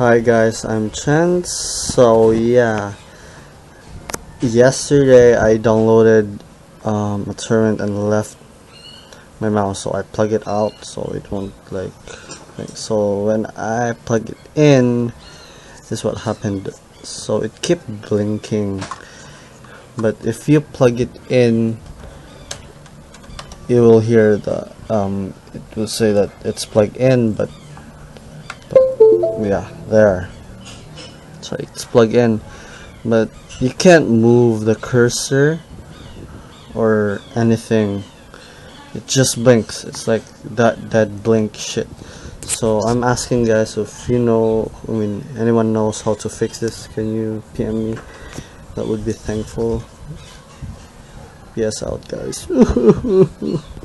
Hi guys, I'm Zhen. So yeah, yesterday I downloaded um, a torrent and left my mouse, so I plug it out so it won't like. So when I plug it in, this is what happened. So it kept blinking, but if you plug it in, you will hear the um, it will say that it's plugged in, but yeah there. So it's plugged in but you can't move the cursor or anything. It just blinks. It's like that that blink shit. So I'm asking guys if you know I mean anyone knows how to fix this can you PM me? That would be thankful. Yes out guys